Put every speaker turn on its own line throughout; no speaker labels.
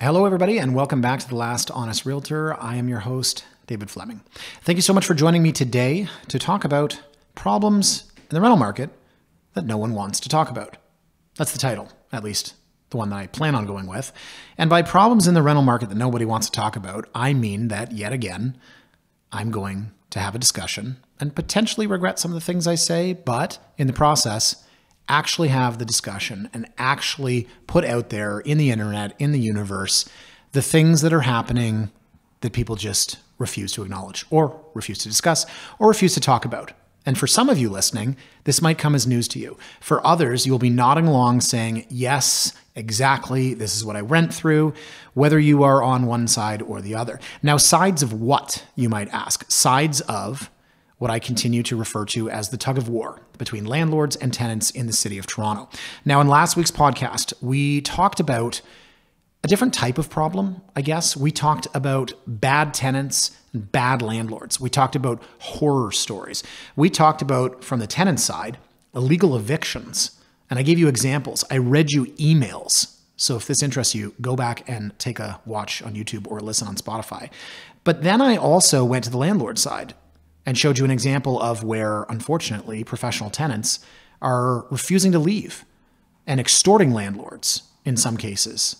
Hello, everybody, and welcome back to The Last Honest Realtor. I am your host, David Fleming. Thank you so much for joining me today to talk about problems in the rental market that no one wants to talk about. That's the title, at least the one that I plan on going with. And by problems in the rental market that nobody wants to talk about, I mean that yet again, I'm going to have a discussion and potentially regret some of the things I say, but in the process, actually have the discussion and actually put out there in the internet, in the universe, the things that are happening that people just refuse to acknowledge or refuse to discuss or refuse to talk about. And for some of you listening, this might come as news to you. For others, you'll be nodding along saying, Yes, exactly. This is what I went through, whether you are on one side or the other. Now, sides of what, you might ask? Sides of what I continue to refer to as the tug of war between landlords and tenants in the city of Toronto. Now, in last week's podcast, we talked about a different type of problem, I guess. We talked about bad tenants and bad landlords. We talked about horror stories. We talked about, from the tenant side, illegal evictions. And I gave you examples. I read you emails. So if this interests you, go back and take a watch on YouTube or listen on Spotify. But then I also went to the landlord side and showed you an example of where, unfortunately, professional tenants are refusing to leave and extorting landlords in some cases.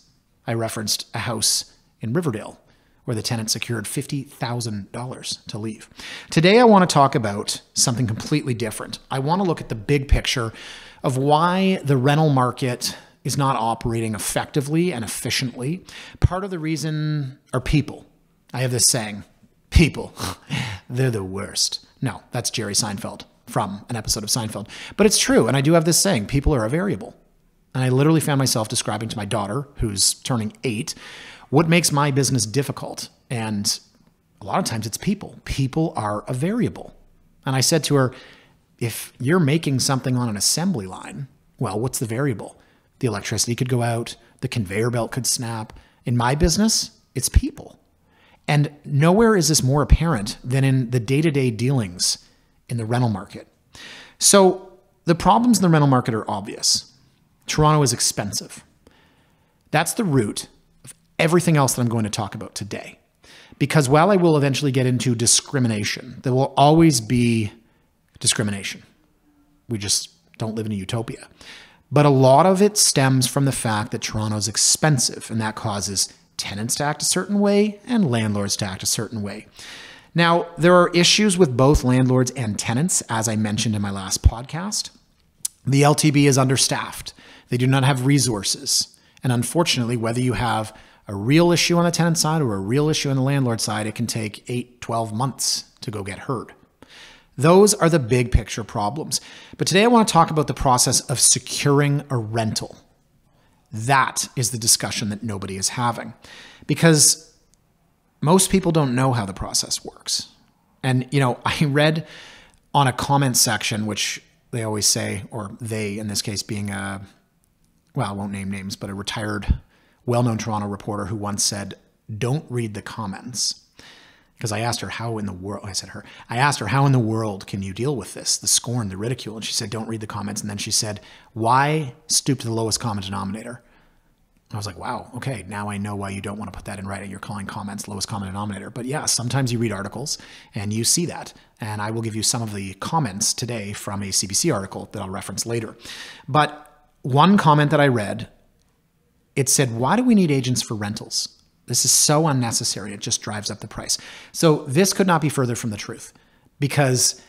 I referenced a house in Riverdale where the tenant secured $50,000 to leave. Today, I want to talk about something completely different. I want to look at the big picture of why the rental market is not operating effectively and efficiently. Part of the reason are people. I have this saying people, they're the worst. No, that's Jerry Seinfeld from an episode of Seinfeld. But it's true. And I do have this saying people are a variable. And I literally found myself describing to my daughter, who's turning eight, what makes my business difficult. And a lot of times it's people. People are a variable. And I said to her, if you're making something on an assembly line, well, what's the variable? The electricity could go out, the conveyor belt could snap. In my business, it's people. And nowhere is this more apparent than in the day to day dealings in the rental market. So the problems in the rental market are obvious. Toronto is expensive. That's the root of everything else that I'm going to talk about today. Because while I will eventually get into discrimination, there will always be discrimination. We just don't live in a utopia. But a lot of it stems from the fact that Toronto is expensive, and that causes tenants to act a certain way and landlords to act a certain way. Now, there are issues with both landlords and tenants, as I mentioned in my last podcast. The LTB is understaffed, they do not have resources. And unfortunately, whether you have a real issue on the tenant side or a real issue on the landlord side, it can take 8, 12 months to go get heard. Those are the big picture problems. But today I want to talk about the process of securing a rental. That is the discussion that nobody is having because most people don't know how the process works. And, you know, I read on a comment section, which they always say, or they in this case being a, well, I won't name names, but a retired, well known Toronto reporter who once said, don't read the comments. Because I asked her how in the world, I said her, I asked her, how in the world can you deal with this, the scorn, the ridicule? And she said, don't read the comments. And then she said, why stoop to the lowest common denominator? I was like, wow, okay, now I know why you don't want to put that in writing. You're calling comments lowest common denominator. But yeah, sometimes you read articles and you see that. And I will give you some of the comments today from a CBC article that I'll reference later. But one comment that I read, it said, why do we need agents for rentals? This is so unnecessary. It just drives up the price. So this could not be further from the truth because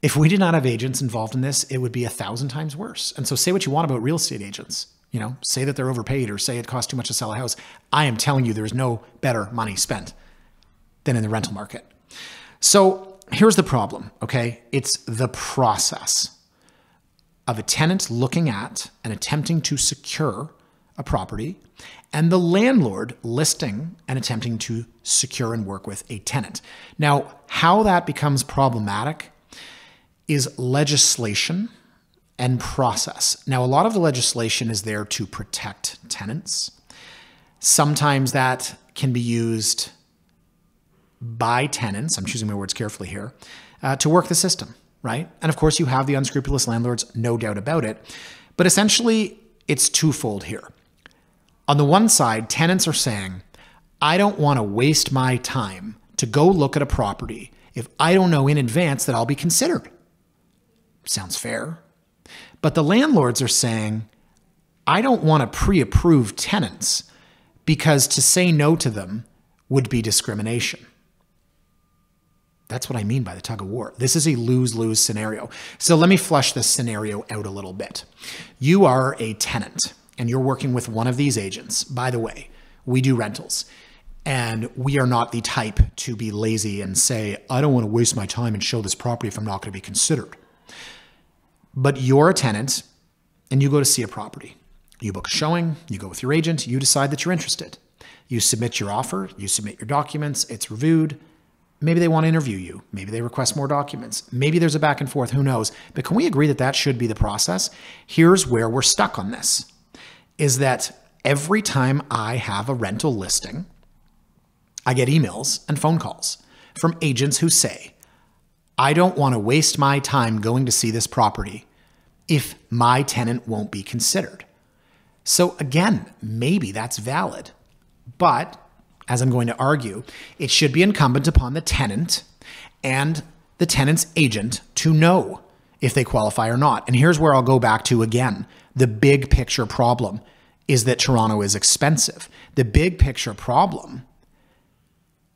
if we did not have agents involved in this, it would be a thousand times worse. And so say what you want about real estate agents. You know, say that they're overpaid or say it costs too much to sell a house. I am telling you there is no better money spent than in the rental market. So here's the problem, okay? It's the process of a tenant looking at and attempting to secure a property and the landlord listing and attempting to secure and work with a tenant. Now, how that becomes problematic is legislation and process. Now, a lot of the legislation is there to protect tenants. Sometimes that can be used by tenants, I'm choosing my words carefully here, uh, to work the system, right? And of course, you have the unscrupulous landlords, no doubt about it. But essentially, it's twofold here On the one side, tenants are saying, I don't want to waste my time to go look at a property if I don't know in advance that I'll be considered. Sounds fair. But the landlords are saying, I don't want to pre approve tenants because to say no to them would be discrimination. That's what I mean by the tug of war. This is a lose lose scenario. So let me flesh this scenario out a little bit. You are a tenant and you're working with one of these agents. By the way, we do rentals. And we are not the type to be lazy and say, I don't want to waste my time and show this property if I'm not going to be considered. But you're a tenant and you go to see a property. You book a showing, you go with your agent, you decide that you're interested. You submit your offer, you submit your documents, it's reviewed. Maybe they want to interview you. Maybe they request more documents. Maybe there's a back and forth, who knows? But can we agree that that should be the process? Here's where we're stuck on this is that every time I have a rental listing, I get emails and phone calls from agents who say, I don't want to waste my time going to see this property if my tenant won't be considered. So, again, maybe that's valid. But as I'm going to argue, it should be incumbent upon the tenant and the tenant's agent to know if they qualify or not. And here's where I'll go back to again the big picture problem is that Toronto is expensive. The big picture problem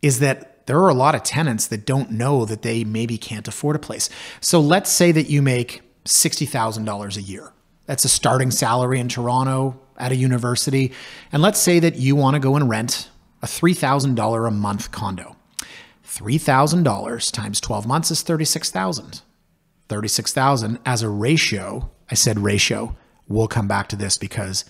is that there are a lot of tenants that don't know that they maybe can't afford a place. So let's say that you make $60,000 a year. That's a starting salary in Toronto at a university. And let's say that you want to go and rent a $3,000 a month condo. $3,000 times 12 months is 36,000. 36,000 as a ratio. I said ratio. We'll come back to this because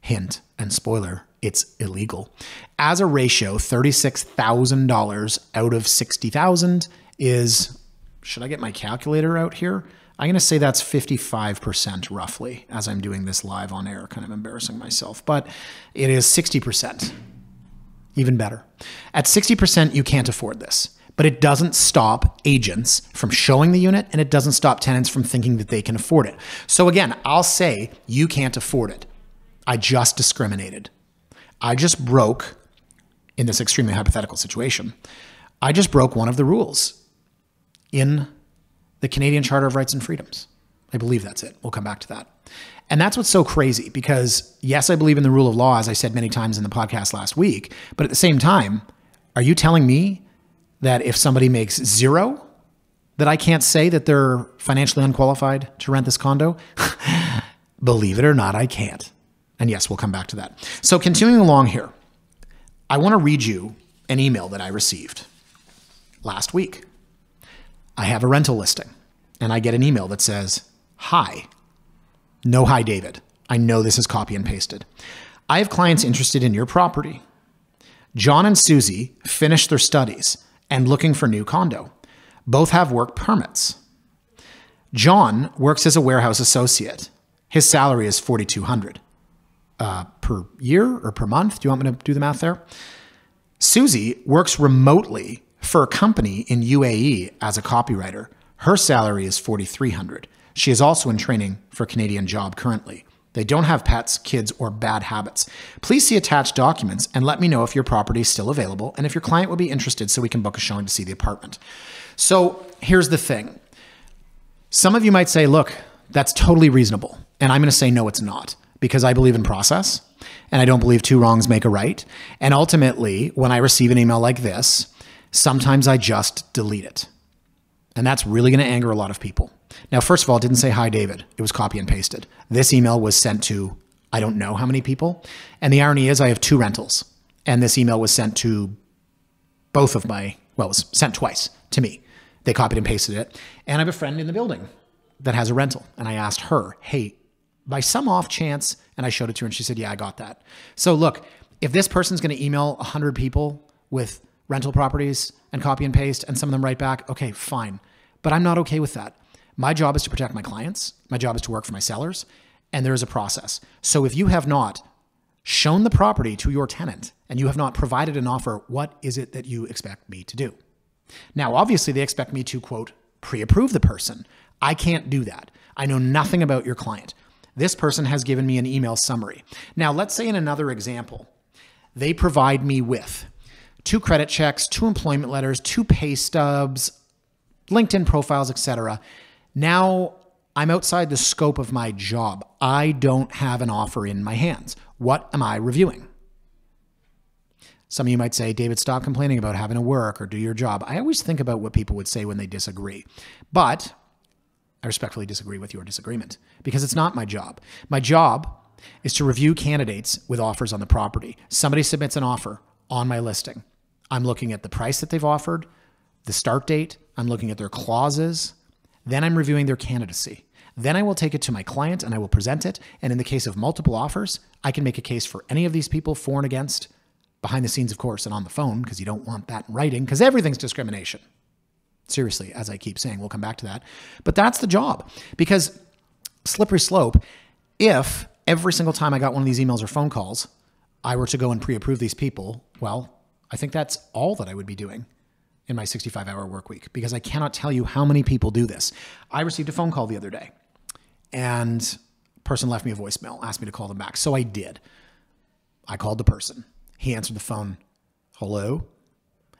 hint and spoiler, it's illegal. As a ratio, $36,000 out of 60,000 is should I get my calculator out here? I'm going to say that's 55% roughly as I'm doing this live on air, kind of embarrassing myself, but it is 60%. Even better. At 60%, you can't afford this, but it doesn't stop agents from showing the unit and it doesn't stop tenants from thinking that they can afford it. So again, I'll say you can't afford it. I just discriminated. I just broke, in this extremely hypothetical situation, I just broke one of the rules in the Canadian Charter of Rights and Freedoms. I believe that's it. We'll come back to that. And that's what's so crazy because, yes, I believe in the rule of law, as I said many times in the podcast last week. But at the same time, are you telling me that if somebody makes zero, that I can't say that they're financially unqualified to rent this condo? believe it or not, I can't. And yes, we'll come back to that. So, continuing along here, I want to read you an email that I received last week. I have a rental listing and I get an email that says, Hi. No, hi, David. I know this is copy and pasted. I have clients interested in your property. John and Susie finished their studies and looking for new condo. Both have work permits. John works as a warehouse associate. His salary is 4200 uh, per year or per month. Do you want me to do the math there? Susie works remotely for a company in UAE as a copywriter. Her salary is 4300. She is also in training for a Canadian job currently. They don't have pets, kids, or bad habits. Please see attached documents and let me know if your property is still available and if your client would be interested so we can book a showing to see the apartment. So here's the thing. Some of you might say, look, that's totally reasonable. And I'm going to say, no, it's not because I believe in process and I don't believe two wrongs make a right. And ultimately, when I receive an email like this, sometimes I just delete it. And that's really going to anger a lot of people. Now, first of all, it didn't say hi, David. It was copy and pasted. This email was sent to I don't know how many people. And the irony is, I have two rentals. And this email was sent to both of my, well, it was sent twice to me. They copied and pasted it. And I have a friend in the building that has a rental. And I asked her, hey, by some off chance, and I showed it to her and she said, Yeah, I got that. So look, if this person's going to email 100 people with rental properties and copy and paste and some of them write back, okay, fine. But I'm not okay with that. My job is to protect my clients, my job is to work for my sellers, and there is a process. So if you have not shown the property to your tenant and you have not provided an offer, what is it that you expect me to do? Now, obviously, they expect me to, quote, pre approve the person. I can't do that. I know nothing about your client. This person has given me an email summary. Now, let's say in another example, they provide me with two credit checks, two employment letters, two pay stubs, LinkedIn profiles, etc. Now I'm outside the scope of my job. I don't have an offer in my hands. What am I reviewing? Some of you might say, David, stop complaining about having to work or do your job. I always think about what people would say when they disagree. But I respectfully disagree with your disagreement because it's not my job. My job is to review candidates with offers on the property. Somebody submits an offer on my listing. I'm looking at the price that they've offered, the start date, I'm looking at their clauses, then I'm reviewing their candidacy. Then I will take it to my client and I will present it. And in the case of multiple offers, I can make a case for any of these people for and against, behind the scenes, of course, and on the phone, because you don't want that in writing, because everything's discrimination. Seriously, as I keep saying, we'll come back to that. But that's the job because slippery slope, if every single time I got one of these emails or phone calls, I were to go and pre approve these people, well, I think that's all that I would be doing in my 65 hour work week because I cannot tell you how many people do this. I received a phone call the other day and person left me a voicemail, asked me to call them back. So I did. I called the person. He answered the phone. Hello?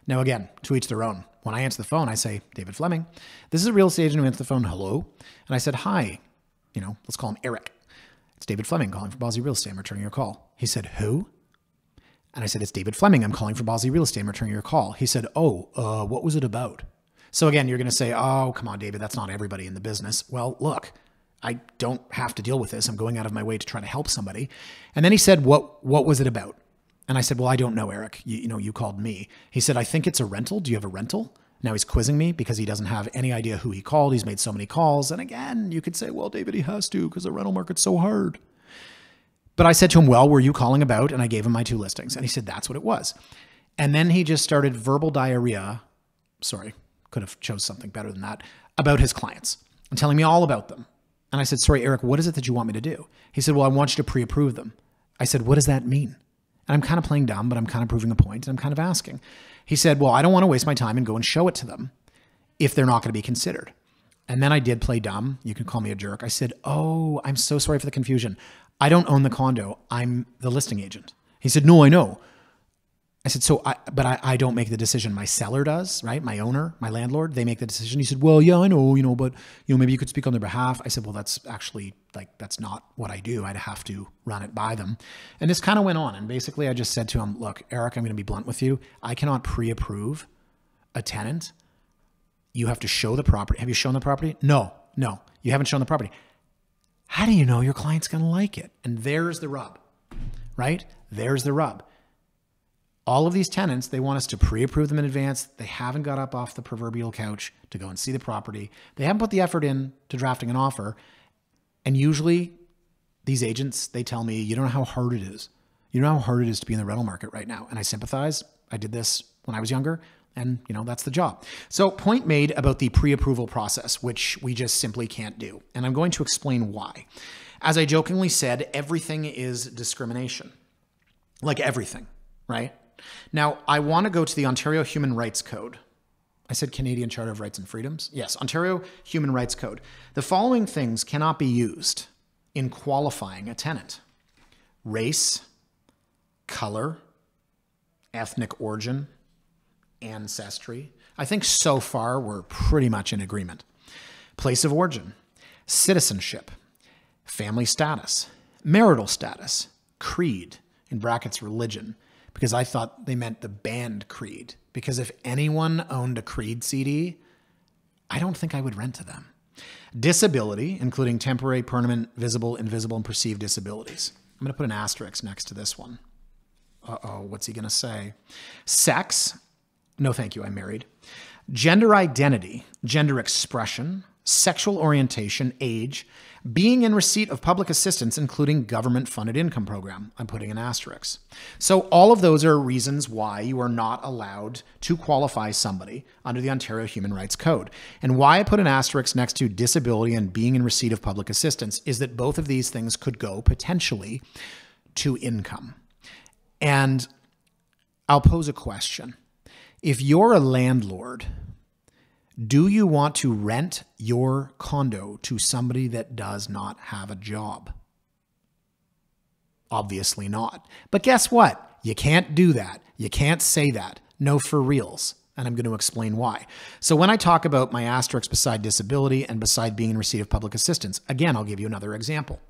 Now, again, to each their own. When I answer the phone, I say, David Fleming. This is a real estate agent who answered the phone. Hello. And I said, Hi. You know, let's call him Eric. It's David Fleming calling from Bosley Real Estate. I'm returning your call. He said, Who? And I said, It's David Fleming. I'm calling from Bosley Real Estate. I'm returning your call. He said, Oh, uh, what was it about? So again, you're going to say, Oh, come on, David. That's not everybody in the business. Well, look, I don't have to deal with this. I'm going out of my way to try to help somebody. And then he said, What, what was it about? And I said, Well, I don't know, Eric. You, you know, you called me. He said, I think it's a rental. Do you have a rental? Now he's quizzing me because he doesn't have any idea who he called. He's made so many calls. And again, you could say, well, David, he has to because the rental market's so hard. But I said to him, well, were you calling about? And I gave him my two listings. And he said, that's what it was. And then he just started verbal diarrhea. Sorry, could have chose something better than that about his clients and telling me all about them. And I said, sorry, Eric, what is it that you want me to do? He said, well, I want you to pre-approve them. I said, what does that mean? And I'm kind of playing dumb, but I'm kind of proving a point and I'm kind of asking. He said, Well, I don't want to waste my time and go and show it to them if they're not going to be considered. And then I did play dumb. You can call me a jerk. I said, Oh, I'm so sorry for the confusion. I don't own the condo. I'm the listing agent. He said, No, I know. I said, so I, but I, I don't make the decision. My seller does, right? My owner, my landlord, they make the decision. He said, well, yeah, I know, you know, but you know, maybe you could speak on their behalf. I said, well, that's actually like, that's not what I do. I'd have to run it by them. And this kind of went on. And basically I just said to him, look, Eric, I'm going to be blunt with you. I cannot pre-approve a tenant. You have to show the property. Have you shown the property? No, no, you haven't shown the property. How do you know your client's going to like it? And there's the rub, right? There's the rub all of these tenants, they want us to pre approve them in advance. They haven't got up off the proverbial couch to go and see the property. They haven't put the effort in to drafting an offer. And usually, these agents, they tell me, you don't know how hard it is. You know how hard it is to be in the rental market right now. And I sympathize. I did this when I was younger. And, you know, that's the job. So, point made about the pre approval process, which we just simply can't do. And I'm going to explain why. As I jokingly said, everything is discrimination. Like everything, right? Now, I want to go to the Ontario Human Rights Code. I said Canadian Charter of Rights and Freedoms. Yes, Ontario Human Rights Code. The following things cannot be used in qualifying a tenant race, color, ethnic origin, ancestry. I think so far we're pretty much in agreement. Place of origin, citizenship, family status, marital status, creed, in brackets religion, because I thought they meant the band Creed. Because if anyone owned a Creed CD, I don't think I would rent to them. Disability, including temporary, permanent, visible, invisible, and perceived disabilities. I'm going to put an asterisk next to this one. Uh oh, what's he going to say? Sex. No, thank you, I'm married. Gender identity, gender expression, sexual orientation, age, being in receipt of public assistance, including government funded income program. I'm putting an asterisk. So, all of those are reasons why you are not allowed to qualify somebody under the Ontario Human Rights Code. And why I put an asterisk next to disability and being in receipt of public assistance is that both of these things could go potentially to income. And I'll pose a question. If you're a landlord do you want to rent your condo to somebody that does not have a job? Obviously not. But guess what? You can't do that. You can't say that. No for reals. And I'm going to explain why. So, when I talk about my asterisks beside disability and beside being in receipt of public assistance, again, I'll give you another example.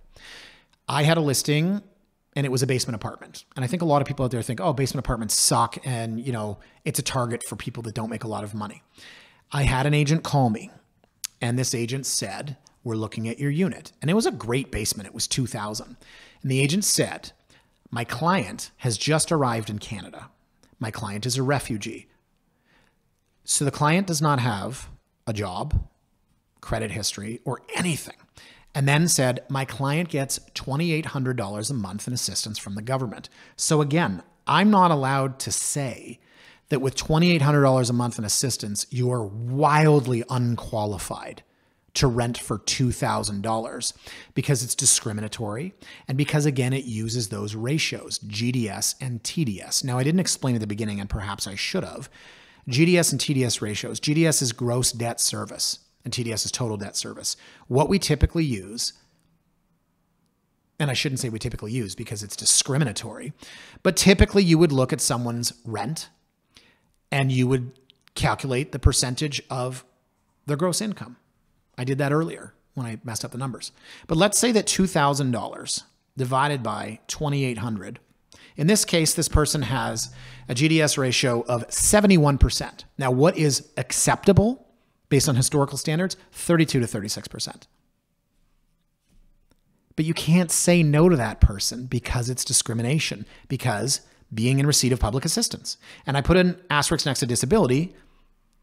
I had a listing and it was a basement apartment. And I think a lot of people out there think, oh, basement apartments suck and, you know, it's a target for people that don't make a lot of money. I had an agent call me and this agent said, we're looking at your unit. And it was a great basement. It was 2000. And the agent said, my client has just arrived in Canada. My client is a refugee. So the client does not have a job, credit history, or anything. And then said, My client gets $2,800 a month in assistance from the government. So again, I'm not allowed to say that with $2,800 a month in assistance, you are wildly unqualified to rent for $2,000 because it's discriminatory and because, again, it uses those ratios, GDS and TDS. Now, I didn't explain at the beginning, and perhaps I should have. GDS and TDS ratios. GDS is gross debt service, and TDS is total debt service. What we typically use, and I shouldn't say we typically use because it's discriminatory, but typically you would look at someone's rent and you would calculate the percentage of their gross income. I did that earlier when I messed up the numbers. But let's say that $2,000 divided by 2,800. In this case, this person has a GDS ratio of 71%. Now, what is acceptable based on historical standards? 32 to 36%. But you can't say no to that person because it's discrimination, because being in receipt of public assistance. And I put an asterisk next to disability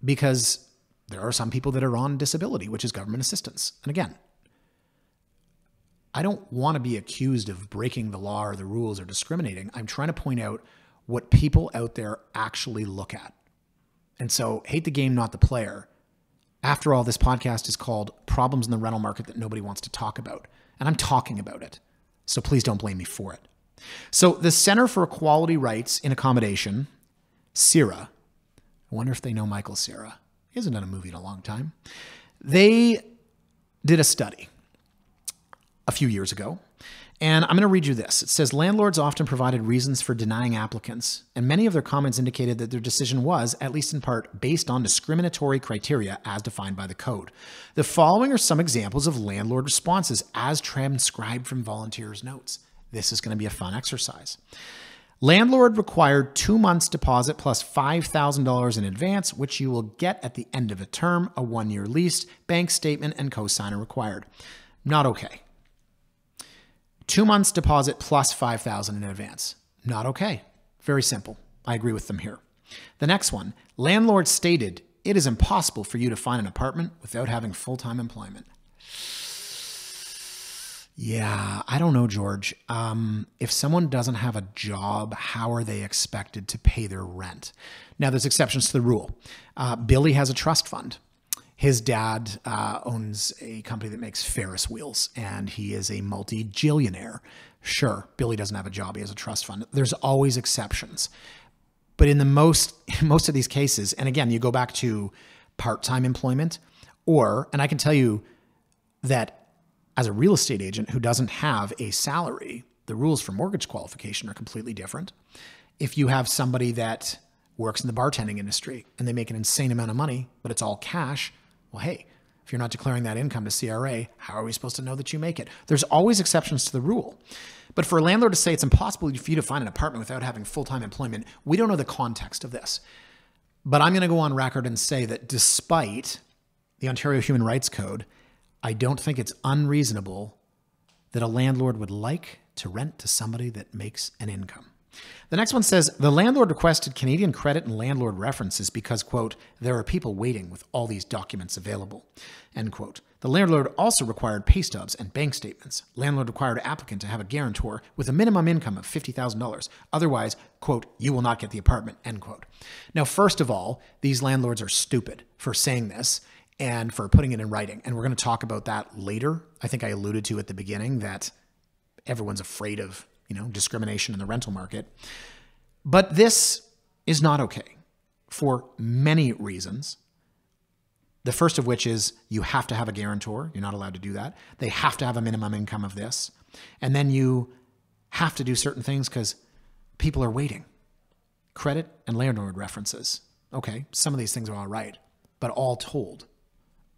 because there are some people that are on disability, which is government assistance. And again, I don't want to be accused of breaking the law or the rules or discriminating. I'm trying to point out what people out there actually look at. And so, hate the game, not the player. After all, this podcast is called Problems in the Rental Market That Nobody Wants to Talk About. And I'm talking about it. So please don't blame me for it. So, the Center for Equality Rights in Accommodation, CERA, I wonder if they know Michael Cera. He hasn't done a movie in a long time. They did a study a few years ago. And I'm going to read you this. It says landlords often provided reasons for denying applicants, and many of their comments indicated that their decision was, at least in part, based on discriminatory criteria as defined by the code. The following are some examples of landlord responses as transcribed from volunteers' notes. This is going to be a fun exercise. Landlord required two months deposit plus $5,000 in advance, which you will get at the end of a term, a one year lease, bank statement, and cosigner required. Not okay. Two months deposit plus 5000 in advance. Not okay. Very simple. I agree with them here. The next one landlord stated it is impossible for you to find an apartment without having full time employment. Yeah, I don't know, George. Um, if someone doesn't have a job, how are they expected to pay their rent? Now, there's exceptions to the rule. Uh, Billy has a trust fund. His dad uh, owns a company that makes Ferris wheels, and he is a multi jillionaire. Sure, Billy doesn't have a job; he has a trust fund. There's always exceptions, but in the most in most of these cases, and again, you go back to part time employment, or and I can tell you that as a real estate agent who doesn't have a salary, the rules for mortgage qualification are completely different. If you have somebody that works in the bartending industry and they make an insane amount of money, but it's all cash, well, hey, if you're not declaring that income to CRA, how are we supposed to know that you make it? There's always exceptions to the rule. But for a landlord to say it's impossible for you to find an apartment without having full time employment, we don't know the context of this. But I'm going to go on record and say that despite the Ontario Human Rights Code, I don't think it's unreasonable that a landlord would like to rent to somebody that makes an income. The next one says the landlord requested Canadian credit and landlord references because, quote, there are people waiting with all these documents available, end quote. The landlord also required pay stubs and bank statements. Landlord required applicant to have a guarantor with a minimum income of $50,000. Otherwise, quote, you will not get the apartment, end quote. Now, first of all, these landlords are stupid for saying this and for putting it in writing. And we're going to talk about that later. I think I alluded to at the beginning that everyone's afraid of, you know, discrimination in the rental market. But this is not okay for many reasons. The first of which is you have to have a guarantor. You're not allowed to do that. They have to have a minimum income of this. And then you have to do certain things because people are waiting. Credit and landlord references. Okay, some of these things are all right, but all told,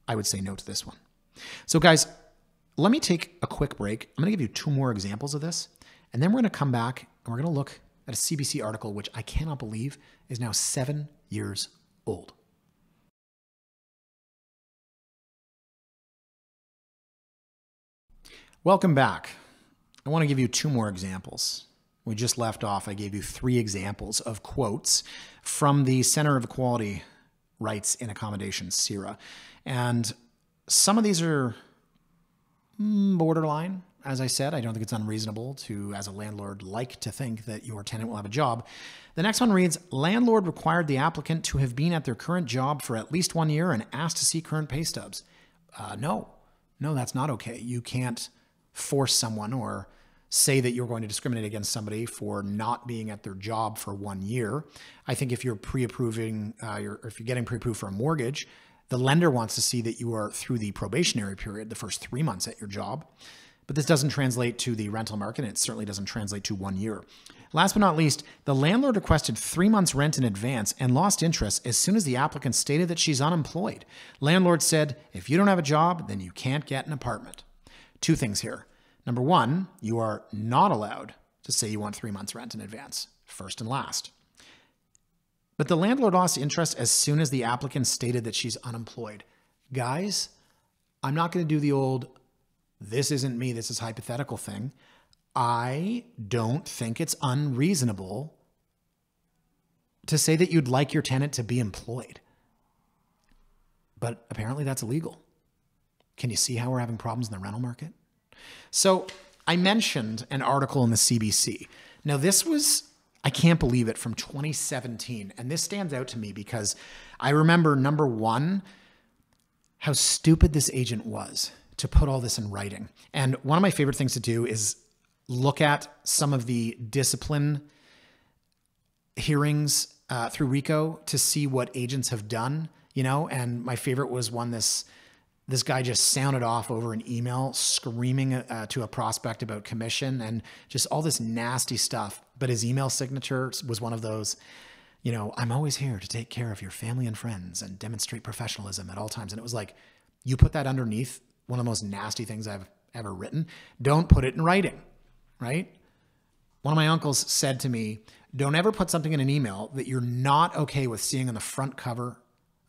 I would say no to this one. So, guys, let me take a quick break. I'm going to give you two more examples of this, and then we're going to come back and we're going to look at a CBC article, which I cannot believe is now seven years old. Welcome back. I want to give you two more examples. We just left off, I gave you three examples of quotes from the Center of Equality Rights and Accommodation, CERA. And some of these are mm, borderline. As I said, I don't think it's unreasonable to, as a landlord, like to think that your tenant will have a job. The next one reads Landlord required the applicant to have been at their current job for at least one year and asked to see current pay stubs. Uh, no, no, that's not okay. You can't force someone or say that you're going to discriminate against somebody for not being at their job for one year. I think if you're pre-approving, uh, if you're getting pre-approved for a mortgage, the lender wants to see that you are through the probationary period, the first three months at your job. But this doesn't translate to the rental market. And it certainly doesn't translate to one year. Last but not least, the landlord requested three months' rent in advance and lost interest as soon as the applicant stated that she's unemployed. Landlord said, if you don't have a job, then you can't get an apartment. Two things here. Number one, you are not allowed to say you want three months' rent in advance, first and last. But the landlord lost interest as soon as the applicant stated that she's unemployed. Guys, I'm not going to do the old, this isn't me, this is hypothetical thing. I don't think it's unreasonable to say that you'd like your tenant to be employed. But apparently that's illegal. Can you see how we're having problems in the rental market? So I mentioned an article in the CBC. Now, this was, I can't believe it, from 2017. And this stands out to me because I remember number one, how stupid this agent was to put all this in writing. And one of my favorite things to do is look at some of the discipline hearings uh, through RECO to see what agents have done, you know. And my favorite was one this this guy just sounded off over an email screaming uh, to a prospect about commission and just all this nasty stuff but his email signature was one of those you know i'm always here to take care of your family and friends and demonstrate professionalism at all times and it was like you put that underneath one of the most nasty things i've ever written don't put it in writing right one of my uncles said to me don't ever put something in an email that you're not okay with seeing on the front cover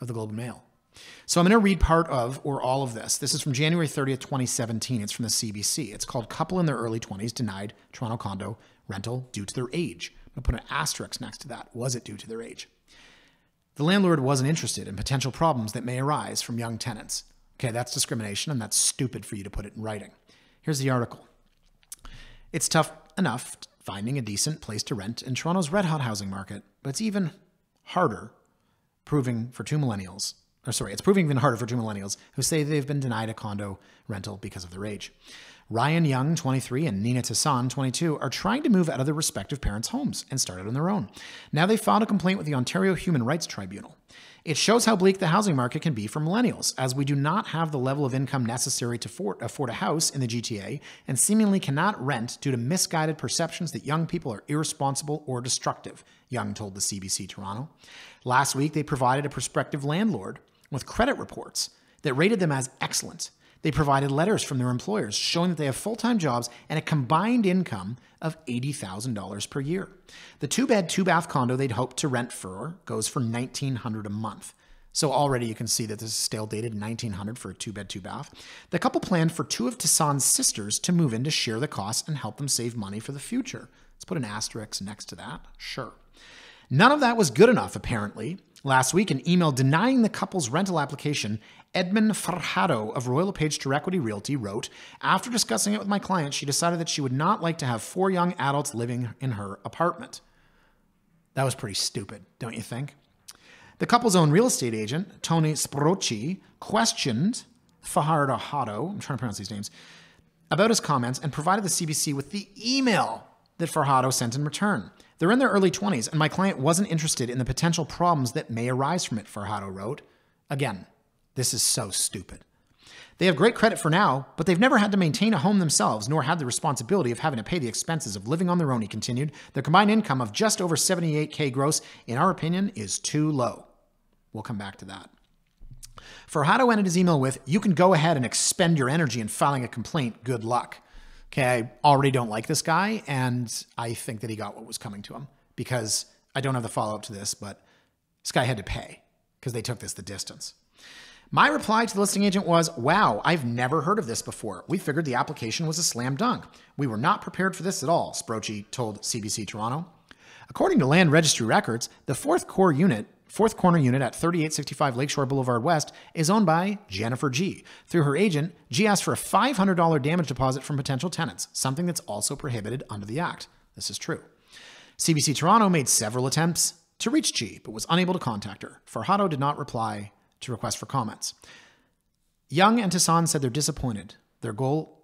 of the globe and mail so I'm going to read part of or all of this. This is from January 30th, 2017. It's from the CBC. It's called Couple in Their Early 20s Denied Toronto Condo Rental Due to Their Age. I'm going to put an asterisk next to that. Was it due to their age? The landlord wasn't interested in potential problems that may arise from young tenants. Okay, that's discrimination, and that's stupid for you to put it in writing. Here's the article. It's tough enough finding a decent place to rent in Toronto's red hot housing market, but it's even harder proving for two millennials or sorry, it's proving even harder for two millennials who say they've been denied a condo rental because of their age. Ryan Young, 23, and Nina Tassan, 22, are trying to move out of their respective parents' homes and start out on their own. Now they filed a complaint with the Ontario Human Rights Tribunal. It shows how bleak the housing market can be for millennials, as we do not have the level of income necessary to afford a house in the GTA and seemingly cannot rent due to misguided perceptions that young people are irresponsible or destructive, Young told the CBC Toronto. Last week, they provided a prospective landlord with credit reports that rated them as excellent. They provided letters from their employers showing that they have full time jobs and a combined income of $80,000 per year. The two bed, two bath condo they'd hoped to rent for goes for $1,900 a month. So already you can see that this is stale dated 1900 for a two bed, two bath. The couple planned for two of Tassan's sisters to move in to share the costs and help them save money for the future. Let's put an asterisk next to that. Sure. None of that was good enough, apparently. Last week, an email denying the couple's rental application, Edmund Fajardo of Royal LePage Terrequity Realty wrote After discussing it with my client, she decided that she would not like to have four young adults living in her apartment. That was pretty stupid, don't you think? The couple's own real estate agent, Tony Sprocci, questioned Fajardo, I'm trying to pronounce these names, about his comments and provided the CBC with the email that Fajardo sent in return. They're in their early 20s, and my client wasn't interested in the potential problems that may arise from it, Fajardo wrote. Again, this is so stupid. They have great credit for now, but they've never had to maintain a home themselves, nor had the responsibility of having to pay the expenses of living on their own, he continued. Their combined income of just over 78K gross, in our opinion, is too low. We'll come back to that. Fajardo ended his email with, You can go ahead and expend your energy in filing a complaint. Good luck. Okay, I already don't like this guy, and I think that he got what was coming to him because I don't have the follow up to this, but this guy had to pay because they took this the distance. My reply to the listing agent was, Wow, I've never heard of this before. We figured the application was a slam dunk. We were not prepared for this at all, Sprocci told CBC Toronto. According to land registry records, the fourth core unit, fourth corner unit at 3865 Lakeshore Boulevard West is owned by Jennifer G. Through her agent, G asked for a $500 damage deposit from potential tenants, something that's also prohibited under the Act. This is true. CBC Toronto made several attempts to reach G, but was unable to contact her. Fajardo did not reply to requests for comments. Young and Tassan said they're disappointed. Their goal,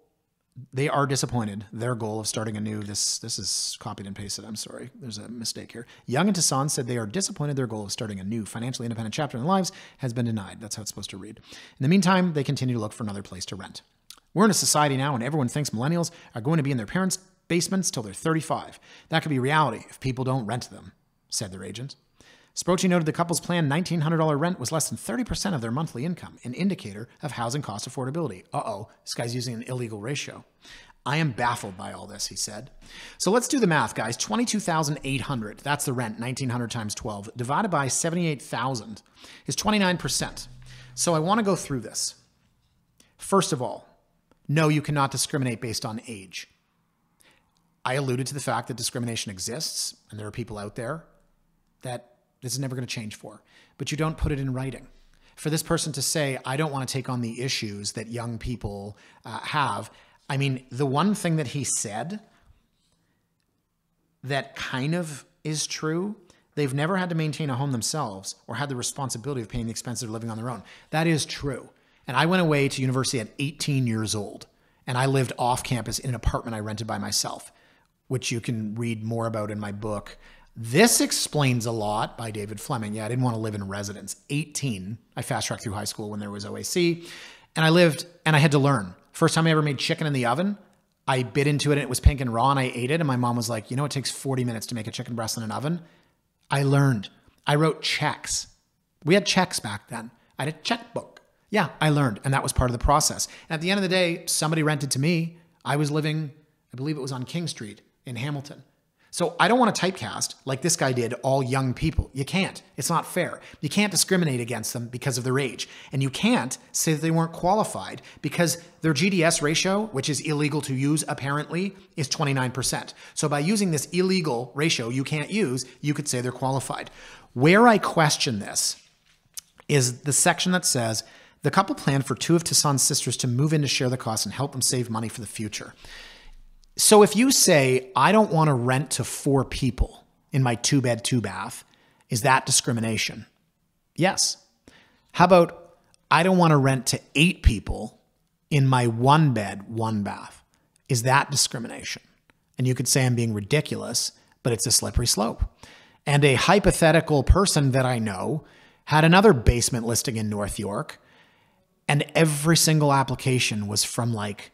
they are disappointed. Their goal of starting a new, this this is copied and pasted. I'm sorry, there's a mistake here. Young and Tassan said they are disappointed. Their goal of starting a new financially independent chapter in their lives has been denied. That's how it's supposed to read. In the meantime, they continue to look for another place to rent. We're in a society now, and everyone thinks millennials are going to be in their parents' basements till they're 35. That could be reality if people don't rent them, said their agent. Sprocci noted the couple's planned $1,900 rent was less than 30% of their monthly income, an indicator of housing cost affordability. Uh oh, this guy's using an illegal ratio. I am baffled by all this, he said. So let's do the math, guys. 22,800, that's the rent, 1900 times 12, divided by 78,000 is 29%. So I want to go through this. First of all, no, you cannot discriminate based on age. I alluded to the fact that discrimination exists, and there are people out there that this is never going to change for, but you don't put it in writing. For this person to say, I don't want to take on the issues that young people uh, have, I mean, the one thing that he said that kind of is true they've never had to maintain a home themselves or had the responsibility of paying the expenses of living on their own. That is true. And I went away to university at 18 years old, and I lived off campus in an apartment I rented by myself, which you can read more about in my book. This explains a lot by David Fleming. Yeah, I didn't want to live in residence. 18, I fast tracked through high school when there was OAC, and I lived and I had to learn. First time I ever made chicken in the oven, I bit into it and it was pink and raw and I ate it. And my mom was like, you know, it takes 40 minutes to make a chicken breast in an oven. I learned. I wrote checks. We had checks back then. I had a checkbook. Yeah, I learned. And that was part of the process. And at the end of the day, somebody rented to me. I was living, I believe it was on King Street in Hamilton. So I don't want to typecast like this guy did all young people. You can't. It's not fair. You can't discriminate against them because of their age. And you can't say that they weren't qualified because their GDS ratio, which is illegal to use apparently, is 29%. So by using this illegal ratio you can't use, you could say they're qualified. Where I question this is the section that says the couple planned for two of Tassan's sisters to move in to share the costs and help them save money for the future. So if you say, I don't want to rent to four people in my two bed, two bath, is that discrimination? Yes. How about, I don't want to rent to eight people in my one bed, one bath? Is that discrimination? And you could say I'm being ridiculous, but it's a slippery slope. And a hypothetical person that I know had another basement listing in North York, and every single application was from like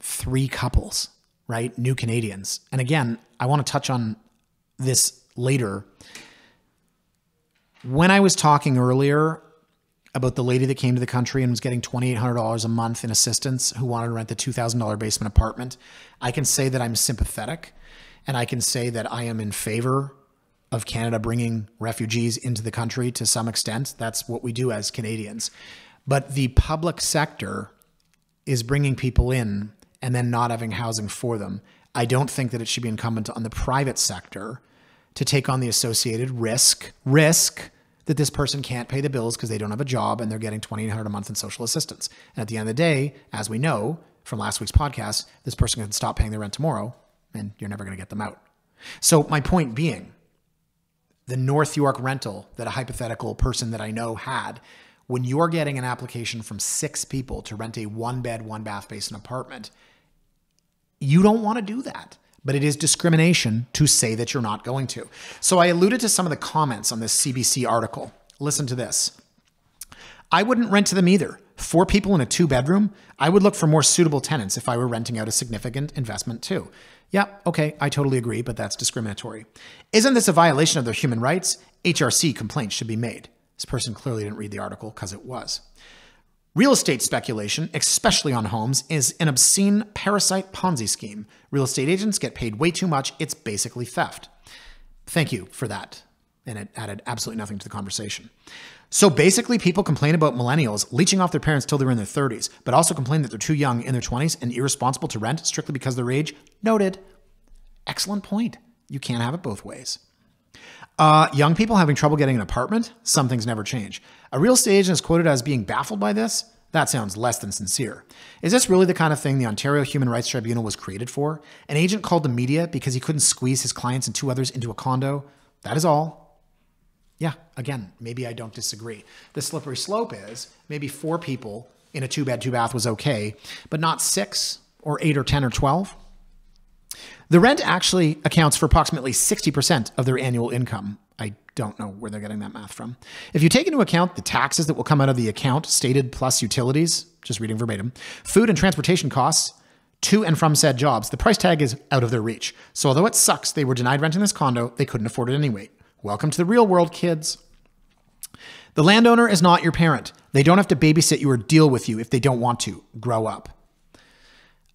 three couples right? New Canadians. And again, I want to touch on this later. When I was talking earlier about the lady that came to the country and was getting $2,800 a month in assistance who wanted to rent the $2,000 basement apartment, I can say that I'm sympathetic and I can say that I am in favor of Canada bringing refugees into the country to some extent. That's what we do as Canadians. But the public sector is bringing people in and then not having housing for them. I don't think that it should be incumbent on the private sector to take on the associated risk risk that this person can't pay the bills because they don't have a job and they're getting 2800 a month in social assistance. And at the end of the day, as we know from last week's podcast, this person can stop paying their rent tomorrow and you're never going to get them out. So my point being, the North York rental that a hypothetical person that I know had when you're getting an application from six people to rent a one bed, one bath basement apartment, you don't want to do that. But it is discrimination to say that you're not going to. So I alluded to some of the comments on this CBC article. Listen to this. I wouldn't rent to them either. four people in a two bedroom, I would look for more suitable tenants if I were renting out a significant investment too. Yeah, okay, I totally agree, but that's discriminatory. Isn't this a violation of their human rights? HRC complaints should be made. This person clearly didn't read the article because it was. Real estate speculation, especially on homes, is an obscene parasite Ponzi scheme. Real estate agents get paid way too much. It's basically theft. Thank you for that. And it added absolutely nothing to the conversation. So basically, people complain about millennials leeching off their parents till they're in their 30s, but also complain that they're too young in their 20s and irresponsible to rent strictly because of their age. Noted. Excellent point. You can't have it both ways. Uh, young people having trouble getting an apartment, some things never change. A real estate agent is quoted as being baffled by this. That sounds less than sincere. Is this really the kind of thing the Ontario Human Rights Tribunal was created for? An agent called the media because he couldn't squeeze his clients and two others into a condo? That is all. Yeah, again, maybe I don't disagree. The slippery slope is maybe four people in a two bed, two bath was okay, but not six or eight or 10 or 12. The rent actually accounts for approximately 60% of their annual income. Don't know where they're getting that math from. If you take into account the taxes that will come out of the account stated plus utilities, just reading verbatim, food and transportation costs to and from said jobs, the price tag is out of their reach. So although it sucks they were denied renting this condo, they couldn't afford it anyway. Welcome to the real world, kids. The landowner is not your parent. They don't have to babysit you or deal with you if they don't want to. Grow up.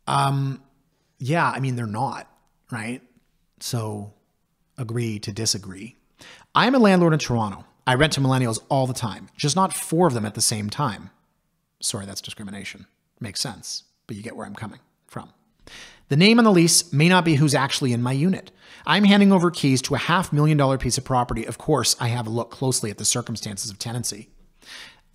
Um, yeah, I mean, they're not right? So agree to disagree. I'm a landlord in Toronto. I rent to millennials all the time, just not four of them at the same time. Sorry, that's discrimination. Makes sense, but you get where I'm coming from. The name on the lease may not be who's actually in my unit. I'm handing over keys to a half million dollar piece of property. Of course, I have a look closely at the circumstances of tenancy.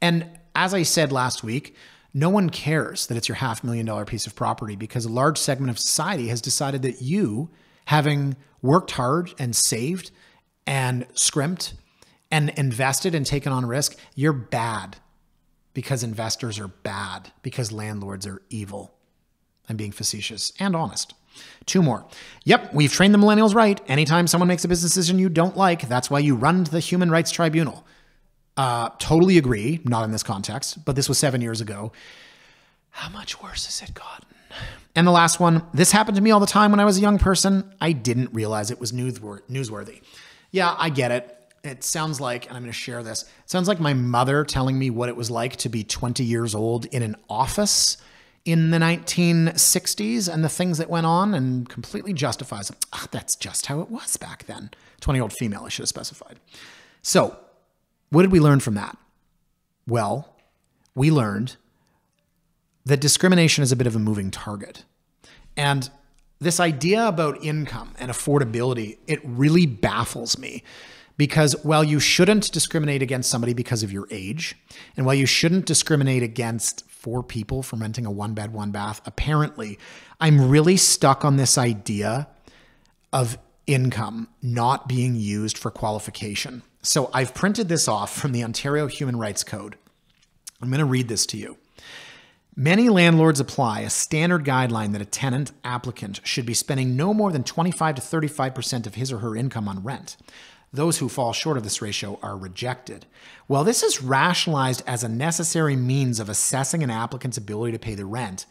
And as I said last week, no one cares that it's your half million dollar piece of property because a large segment of society has decided that you, having worked hard and saved and scrimped and invested and taken on risk, you're bad because investors are bad, because landlords are evil. I'm being facetious and honest. Two more. Yep, we've trained the millennials right. Anytime someone makes a business decision you don't like, that's why you run to the Human Rights Tribunal. Uh, totally agree, not in this context, but this was seven years ago. How much worse has it gotten? And the last one this happened to me all the time when I was a young person. I didn't realize it was newsworthy. Yeah, I get it. It sounds like, and I'm going to share this, it sounds like my mother telling me what it was like to be 20 years old in an office in the 1960s and the things that went on and completely justifies it. Ah, that's just how it was back then. 20 year old female, I should have specified. So what did we learn from that? Well, we learned that discrimination is a bit of a moving target. And this idea about income and affordability, it really baffles me because while you shouldn't discriminate against somebody because of your age, and while you shouldn't discriminate against four people for renting a one bed, one bath, apparently, I'm really stuck on this idea of income not being used for qualification. So I've printed this off from the Ontario Human Rights Code. I'm going to read this to you. Many landlords apply a standard guideline that a tenant applicant should be spending no more than 25 to 35% of his or her income on rent. Those who fall short of this ratio are rejected. While this is rationalized as a necessary means of assessing an applicant's ability to pay the rent,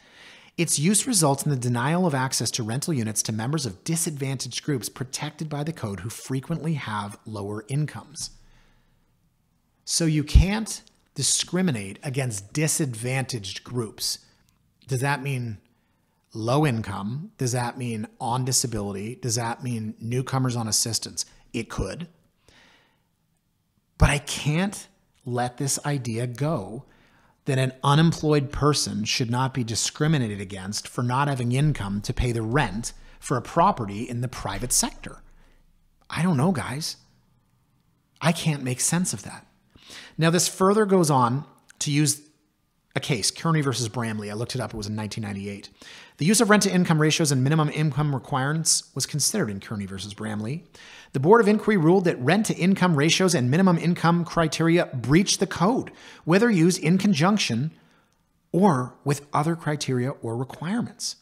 its use results in the denial of access to rental units to members of disadvantaged groups protected by the code who frequently have lower incomes. So you can't discriminate against disadvantaged groups. Does that mean low income? Does that mean on disability? Does that mean newcomers on assistance? It could. But I can't let this idea go that an unemployed person should not be discriminated against for not having income to pay the rent for a property in the private sector. I don't know, guys. I can't make sense of that. Now, this further goes on to use a case, Kearney versus Bramalea. I looked it up, it was in 1998. The use of rent to income ratios and minimum income requirements was considered in Kearney versus Bramalea. The Board of Inquiry ruled that rent to income ratios and minimum income criteria breach the code, whether used in conjunction or with other criteria or requirements.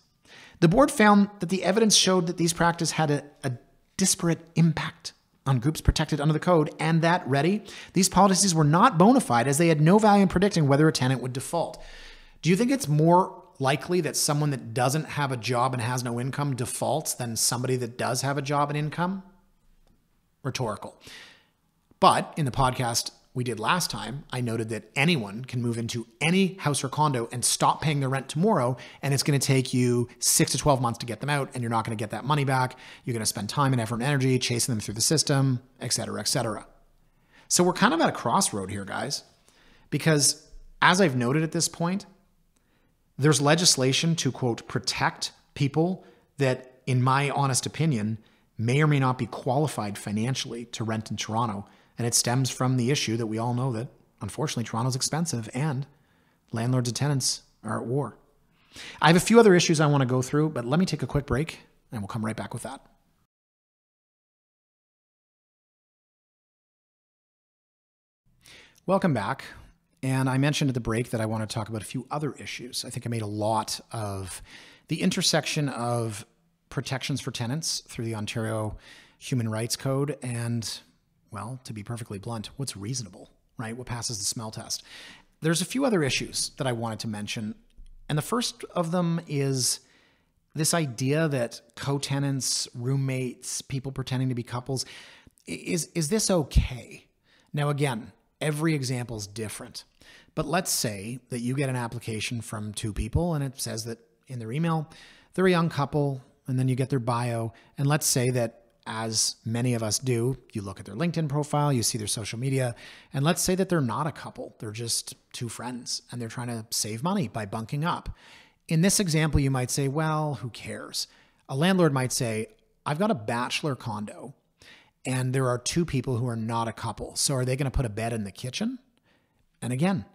The board found that the evidence showed that these practices had a, a disparate impact on groups protected under the code, and that, ready, these policies were not bona fide as they had no value in predicting whether a tenant would default. Do you think it's more likely that someone that doesn't have a job and has no income defaults than somebody that does have a job and income? Rhetorical. But in the podcast we did last time, I noted that anyone can move into any house or condo and stop paying their rent tomorrow. And it's going to take you six to 12 months to get them out, and you're not going to get that money back. You're going to spend time and effort and energy chasing them through the system, et cetera, et cetera. So we're kind of at a crossroad here, guys, because as I've noted at this point, there's legislation to quote protect people that, in my honest opinion, may or may not be qualified financially to rent in Toronto and it stems from the issue that we all know that unfortunately Toronto's expensive and landlords and tenants are at war. I have a few other issues I want to go through, but let me take a quick break and we'll come right back with that. Welcome back. And I mentioned at the break that I want to talk about a few other issues. I think I made a lot of the intersection of protections for tenants through the Ontario Human Rights Code and well, to be perfectly blunt, what's reasonable, right? What passes the smell test? There's a few other issues that I wanted to mention. And the first of them is this idea that co-tenants, roommates, people pretending to be couples, is is this okay? Now again, every example is different. But let's say that you get an application from two people and it says that in their email, they're a young couple, and then you get their bio, and let's say that as many of us do, you look at their LinkedIn profile, you see their social media, and let's say that they're not a couple, they're just two friends and they're trying to save money by bunking up. In this example, you might say, well, who cares? A landlord might say, I've got a bachelor condo and there are two people who are not a couple. So are they going to put a bed in the kitchen? And again,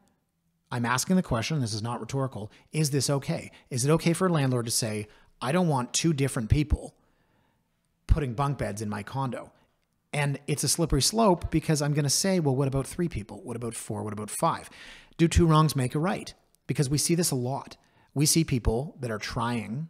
I'm asking the question, this is not rhetorical, is this okay? Is it okay for a landlord to say, I don't want two different people putting bunk beds in my condo. And it's a slippery slope because I'm going to say, well, what about three people? What about four? What about five? Do two wrongs make a right? Because we see this a lot. We see people that are trying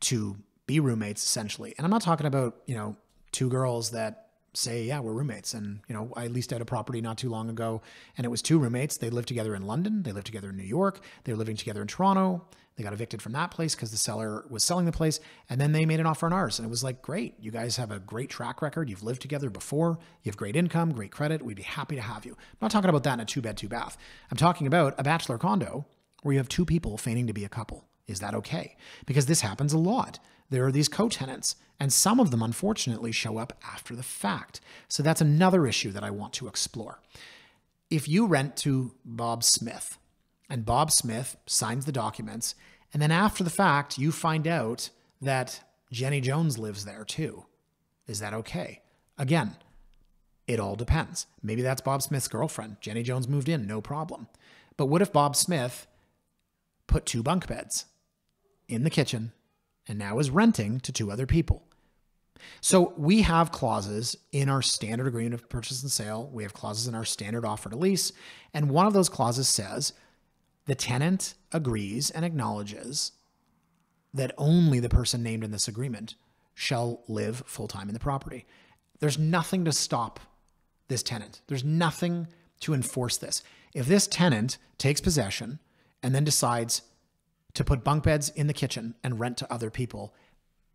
to be roommates essentially. And I'm not talking about, you know, two girls that say, yeah, we're roommates. And, you know, I leased out a property not too long ago and it was two roommates. They lived together in London. They lived together in New York. They were living together in Toronto. They got evicted from that place because the seller was selling the place. And then they made an offer on ours. And it was like, great. You guys have a great track record. You've lived together before. You have great income, great credit. We'd be happy to have you. I'm not talking about that in a two bed, two bath. I'm talking about a bachelor condo where you have two people feigning to be a couple. Is that okay? Because this happens a lot. There are these co tenants, and some of them unfortunately show up after the fact. So that's another issue that I want to explore. If you rent to Bob Smith, and Bob Smith signs the documents, and then after the fact, you find out that Jenny Jones lives there too. Is that okay? Again, it all depends. Maybe that's Bob Smith's girlfriend. Jenny Jones moved in, no problem. But what if Bob Smith put two bunk beds in the kitchen and now is renting to two other people. So we have clauses in our standard agreement of purchase and sale. We have clauses in our standard offer to lease. And one of those clauses says the tenant agrees and acknowledges that only the person named in this agreement shall live full time in the property. There's nothing to stop this tenant. There's nothing to enforce this. If this tenant takes possession and then decides to put bunk beds in the kitchen and rent to other people,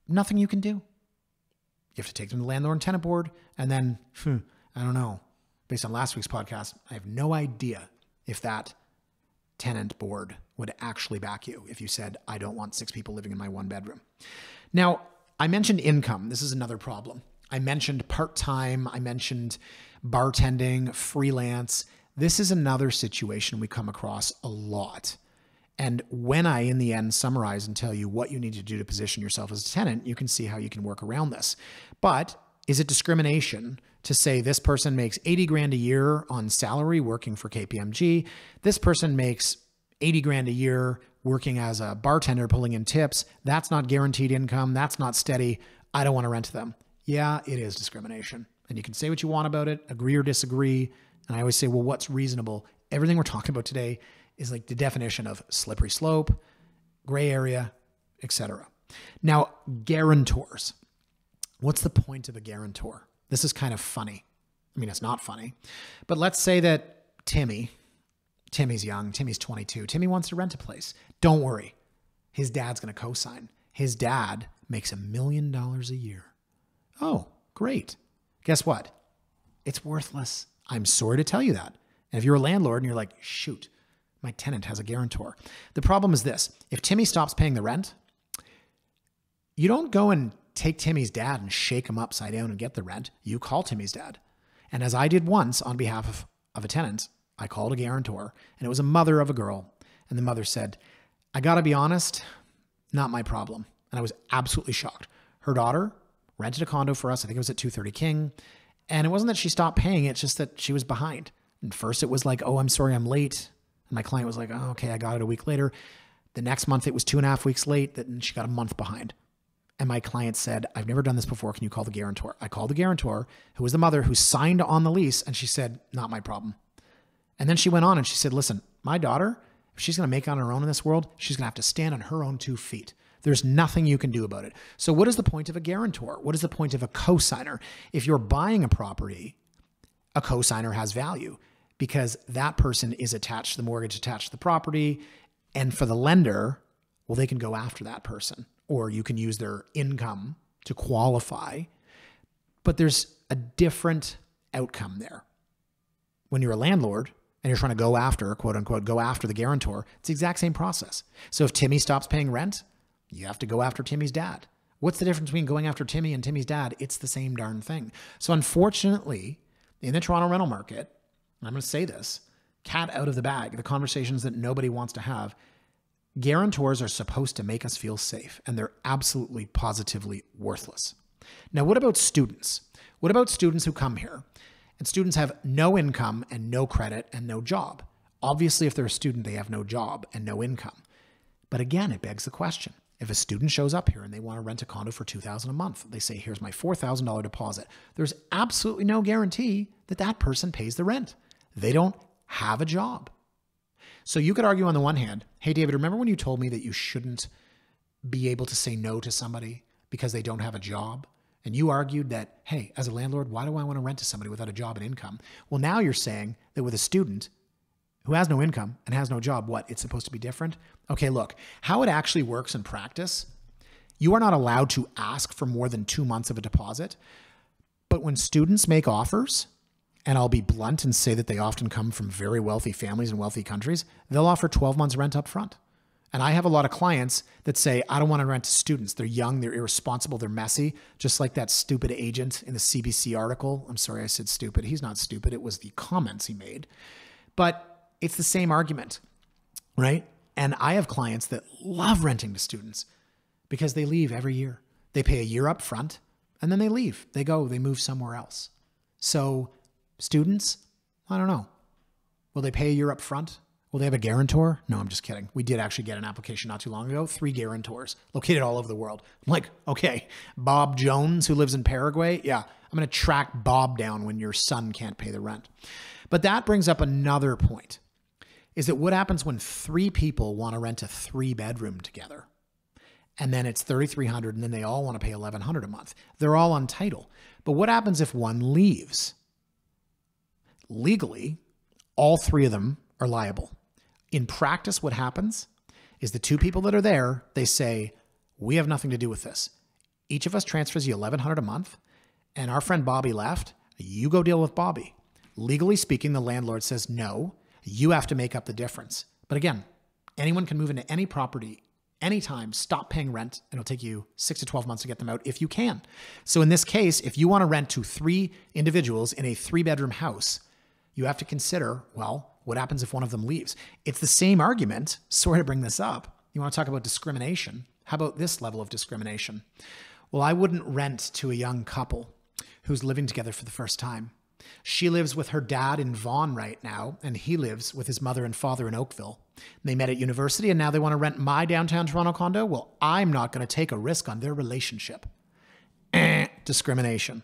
nothing you can do. You have to take them to the landlord and tenant board, and then, hmm, I don't know. Based on last week's podcast, I have no idea if that tenant board would actually back you if you said, I don't want six people living in my one bedroom. Now, I mentioned income. This is another problem. I mentioned part time, I mentioned bartending, freelance. This is another situation we come across a lot. And when I, in the end, summarize and tell you what you need to do to position yourself as a tenant, you can see how you can work around this. But is it discrimination to say this person makes 80 grand a year on salary working for KPMG? This person makes 80 grand a year working as a bartender pulling in tips. That's not guaranteed income. That's not steady. I don't want to rent to them. Yeah, it is discrimination. And you can say what you want about it, agree or disagree. And I always say, well, what's reasonable? Everything we're talking about today is like the definition of slippery slope, gray area, etc. Now, guarantors. What's the point of a guarantor? This is kind of funny. I mean, it's not funny, but let's say that Timmy, Timmy's young, Timmy's 22, Timmy wants to rent a place. Don't worry. His dad's going to co sign. His dad makes a million dollars a year. Oh, great. Guess what? It's worthless. I'm sorry to tell you that. And if you're a landlord and you're like, shoot, my tenant has a guarantor. The problem is this if Timmy stops paying the rent, you don't go and take Timmy's dad and shake him upside down and get the rent. You call Timmy's dad. And as I did once on behalf of, of a tenant, I called a guarantor and it was a mother of a girl. And the mother said, I got to be honest, not my problem. And I was absolutely shocked. Her daughter rented a condo for us. I think it was at 230 King. And it wasn't that she stopped paying, it's just that she was behind. And first it was like, oh, I'm sorry, I'm late. And my client was like, oh, okay, I got it a week later. The next month it was two and a half weeks late, and she got a month behind. And my client said, I've never done this before. Can you call the guarantor? I called the guarantor, who was the mother who signed on the lease, and she said, Not my problem. And then she went on and she said, Listen, my daughter, if she's going to make on her own in this world, she's going to have to stand on her own two feet. There's nothing you can do about it. So, what is the point of a guarantor? What is the point of a cosigner? If you're buying a property, a cosigner has value because that person is attached to the mortgage, attached to the property. And for the lender, well, they can go after that person or you can use their income to qualify. But there's a different outcome there. When you're a landlord and you're trying to go after, quote unquote, go after the guarantor, it's the exact same process. So if Timmy stops paying rent, you have to go after Timmy's dad. What's the difference between going after Timmy and Timmy's dad? It's the same darn thing. So unfortunately, in the Toronto rental market, I'm going to say this cat out of the bag, the conversations that nobody wants to have. Guarantors are supposed to make us feel safe, and they're absolutely positively worthless. Now, what about students? What about students who come here? And students have no income and no credit and no job. Obviously, if they're a student, they have no job and no income. But again, it begs the question if a student shows up here and they want to rent a condo for 2,000 a month, they say, here's my $4,000 deposit. There's absolutely no guarantee that that person pays the rent. They don't have a job. So you could argue on the one hand, hey, David, remember when you told me that you shouldn't be able to say no to somebody because they don't have a job? And you argued that, hey, as a landlord, why do I want to rent to somebody without a job and income? Well, now you're saying that with a student, who has no income and has no job, what? It's supposed to be different? Okay, look, how it actually works in practice, you are not allowed to ask for more than two months of a deposit. But when students make offers, and I'll be blunt and say that they often come from very wealthy families and wealthy countries, they'll offer 12 months rent up front. And I have a lot of clients that say, I don't want to rent to students. They're young, they're irresponsible, they're messy, just like that stupid agent in the CBC article. I'm sorry I said stupid. He's not stupid, it was the comments he made. But it's the same argument, right? And I have clients that love renting to students because they leave every year. They pay a year up front and then they leave. They go, they move somewhere else. So, students, I don't know. Will they pay a year up front? Will they have a guarantor? No, I'm just kidding. We did actually get an application not too long ago, three guarantors located all over the world. I'm like, okay, Bob Jones, who lives in Paraguay, yeah, I'm going to track Bob down when your son can't pay the rent. But that brings up another point is that what happens when three people want to rent a three bedroom together? And then it's 3300 and then they all want to pay 1100 a month. They're all on title. But what happens if one leaves? Legally, all three of them are liable. In practice what happens is the two people that are there, they say, "We have nothing to do with this. Each of us transfers you 1100 a month, and our friend Bobby left. You go deal with Bobby." Legally speaking, the landlord says, "No, you have to make up the difference. But again, anyone can move into any property anytime, stop paying rent, and it'll take you six to 12 months to get them out if you can. So in this case, if you want to rent to three individuals in a three bedroom house, you have to consider, well, what happens if one of them leaves? It's the same argument. Sorry to bring this up. You want to talk about discrimination? How about this level of discrimination? Well, I wouldn't rent to a young couple who's living together for the first time. She lives with her dad in Vaughan right now, and he lives with his mother and father in Oakville. They met at university, and now they want to rent my downtown Toronto condo. Well, I'm not going to take a risk on their relationship. Eh, discrimination.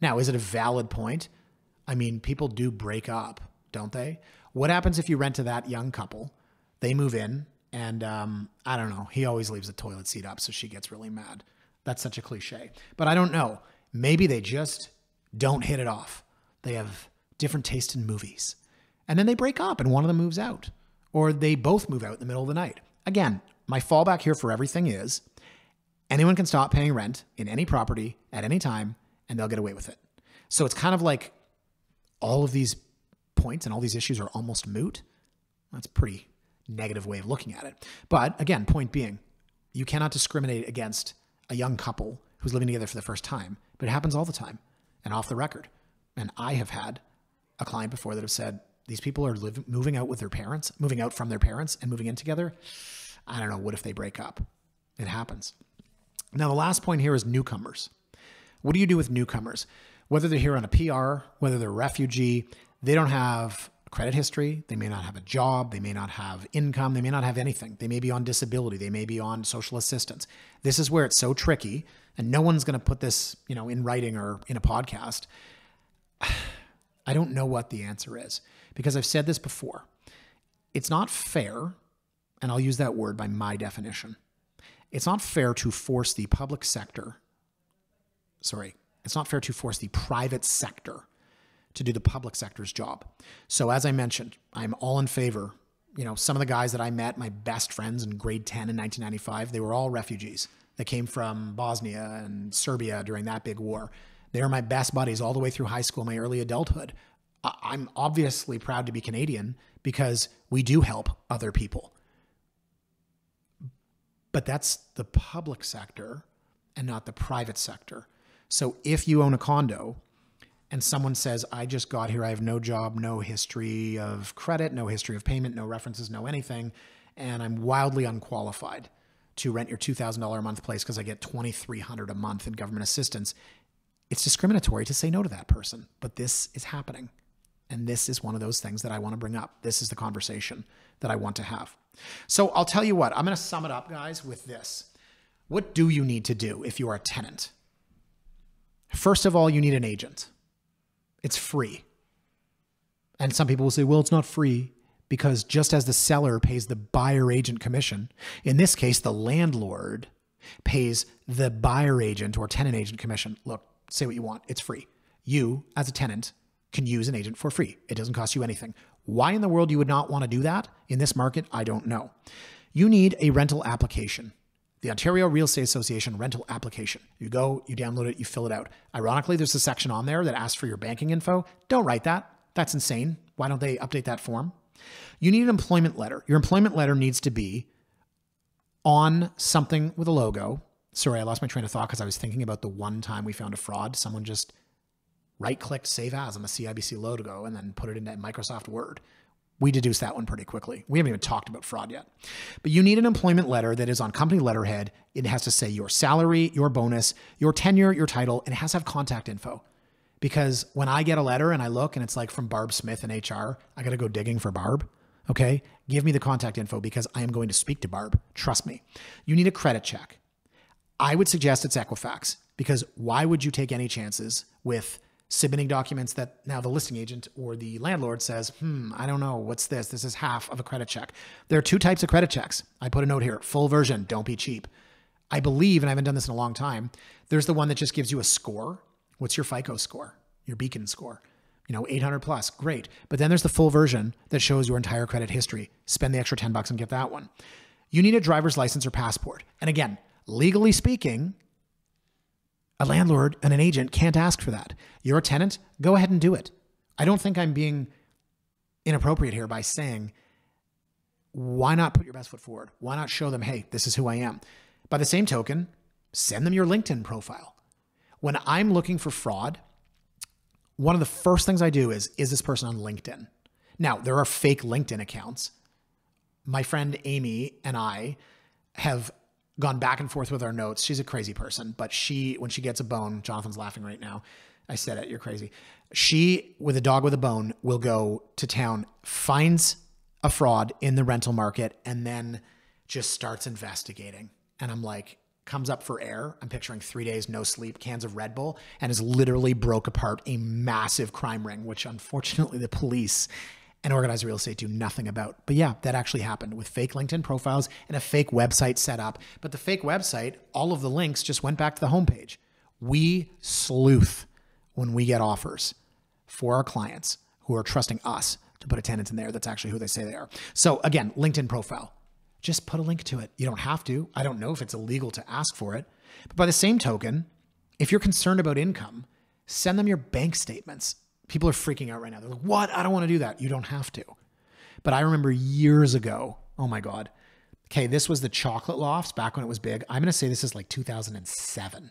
Now, is it a valid point? I mean, people do break up, don't they? What happens if you rent to that young couple? They move in, and um, I don't know. He always leaves the toilet seat up, so she gets really mad. That's such a cliche. But I don't know. Maybe they just don't hit it off. They have different taste in movies. And then they break up and one of them moves out, or they both move out in the middle of the night. Again, my fallback here for everything is anyone can stop paying rent in any property at any time and they'll get away with it. So it's kind of like all of these points and all these issues are almost moot. That's a pretty negative way of looking at it. But again, point being, you cannot discriminate against a young couple who's living together for the first time, but it happens all the time and off the record. And I have had a client before that have said, these people are living, moving out with their parents, moving out from their parents and moving in together. I don't know. What if they break up? It happens. Now, the last point here is newcomers. What do you do with newcomers? Whether they're here on a PR, whether they're a refugee, they don't have credit history. They may not have a job. They may not have income. They may not have anything. They may be on disability. They may be on social assistance. This is where it's so tricky, and no one's going to put this, you know, in writing or in a podcast. I don't know what the answer is because I've said this before. It's not fair, and I'll use that word by my definition. It's not fair to force the public sector, sorry, it's not fair to force the private sector to do the public sector's job. So, as I mentioned, I'm all in favor. You know, some of the guys that I met, my best friends in grade 10 in 1995, they were all refugees that came from Bosnia and Serbia during that big war. They are my best buddies all the way through high school, my early adulthood. I'm obviously proud to be Canadian because we do help other people. But that's the public sector and not the private sector. So if you own a condo and someone says, I just got here, I have no job, no history of credit, no history of payment, no references, no anything, and I'm wildly unqualified to rent your $2,000 a month place because I get 2300 a month in government assistance, it's discriminatory to say no to that person. But this is happening. And this is one of those things that I want to bring up. This is the conversation that I want to have. So I'll tell you what, I'm going to sum it up, guys, with this. What do you need to do if you are a tenant? First of all, you need an agent. It's free. And some people will say, well, it's not free because just as the seller pays the buyer agent commission, in this case, the landlord pays the buyer agent or tenant agent commission. Look, say what you want, it's free. You, as a tenant, can use an agent for free. It doesn't cost you anything. Why in the world you would not want to do that in this market, I don't know. You need a rental application the Ontario Real Estate Association rental application. You go, you download it, you fill it out. Ironically, there's a section on there that asks for your banking info. Don't write that. That's insane. Why don't they update that form? You need an employment letter. Your employment letter needs to be on something with a logo. Sorry, I lost my train of thought because I was thinking about the one time we found a fraud. Someone just right clicked save as on the CIBC logo and then put it into Microsoft Word we deduce that one pretty quickly. We haven't even talked about fraud yet. But you need an employment letter that is on company letterhead. It has to say your salary, your bonus, your tenure, your title, and it has to have contact info. Because when I get a letter and I look and it's like from Barb Smith in HR, I got to go digging for Barb. Okay. Give me the contact info because I am going to speak to Barb. Trust me. You need a credit check. I would suggest it's Equifax because why would you take any chances with submitting documents that now the listing agent or the landlord says, hmm, I don't know, what's this? This is half of a credit check. There are two types of credit checks. I put a note here full version, don't be cheap. I believe, and I haven't done this in a long time, there's the one that just gives you a score. What's your FICO score? Your beacon score? You know, 800 plus, great. But then there's the full version that shows your entire credit history. Spend the extra 10 bucks and get that one. You need a driver's license or passport. And again, legally speaking, a landlord and an agent can't ask for that. You're a tenant, go ahead and do it. I don't think I'm being inappropriate here by saying, why not put your best foot forward? Why not show them, hey, this is who I am? By the same token, send them your LinkedIn profile. When I'm looking for fraud, one of the first things I do is, is this person on LinkedIn? Now, there are fake LinkedIn accounts. My friend Amy and I have gone back and forth with our notes. She's a crazy person, but she, when she gets a bone, Jonathan's laughing right now. I said it, you're crazy. She, with a dog with a bone, will go to town, finds a fraud in the rental market, and then just starts investigating. And I'm like, comes up for air. I'm picturing three days, no sleep, cans of Red Bull, and has literally broke apart a massive crime ring, which unfortunately the police and organized real estate do nothing about. But yeah, that actually happened with fake LinkedIn profiles and a fake website set up. But the fake website, all of the links just went back to the homepage. We sleuth. when we get offers for our clients who are trusting us to put a tenant in there that's actually who they say they are. So again, LinkedIn profile. Just put a link to it. You don't have to. I don't know if it's illegal to ask for it. But by the same token, if you're concerned about income, send them your bank statements. People are freaking out right now. They're like, what? I don't want to do that. You don't have to. But I remember years ago, oh my God. Okay, this was the chocolate lofts back when it was big. I'm going to say this is like 2007.